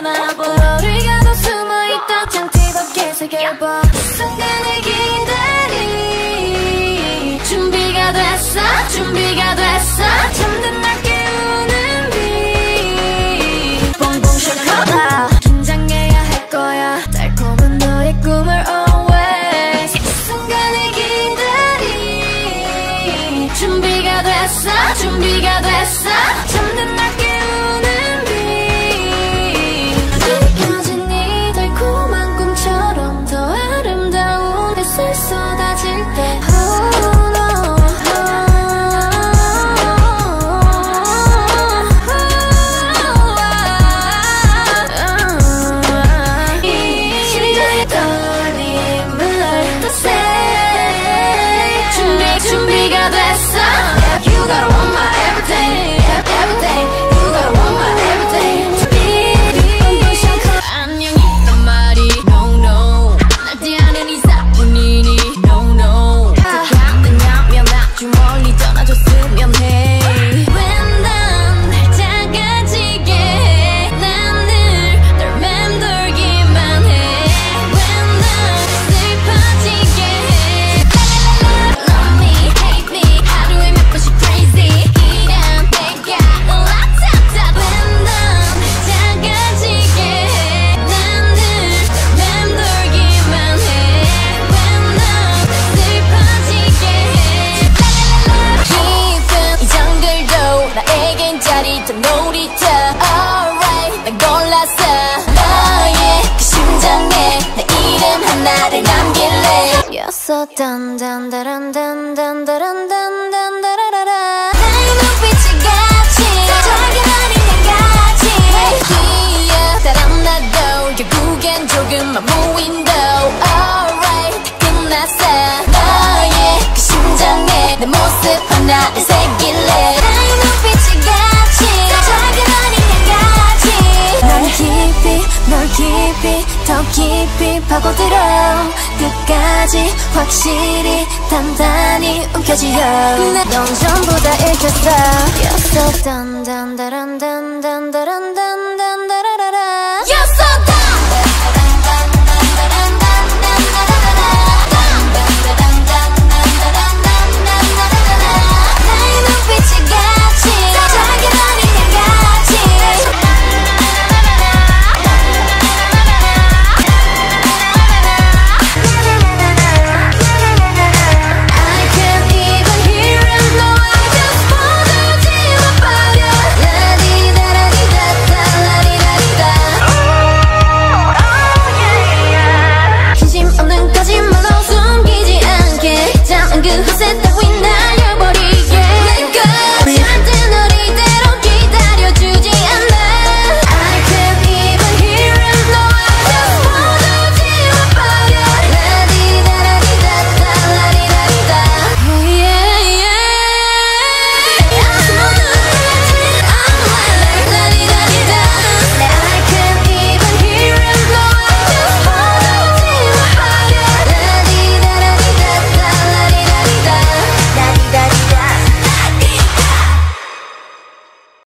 나보 우리가 더 숨어있던 장치 밖에 새겨봐 순간을 기다리 준비가 됐어 준비가 됐어. 잠든 떨림을 더 say 준비 준비가 됐어 Yeah, you gotta want my everything everything You gotta want my everything 준비 안녕이란 말이 No no 날 대하는 이사뿐이니 No no 가능하면 아주 멀리 떠나줬으면 해 so dun dun dun dun dun dun dun dun dun dun 나의 끝까지 확실히 단단히 움켜쥐어 넌 전부 다 읽혔어 You're so dun that we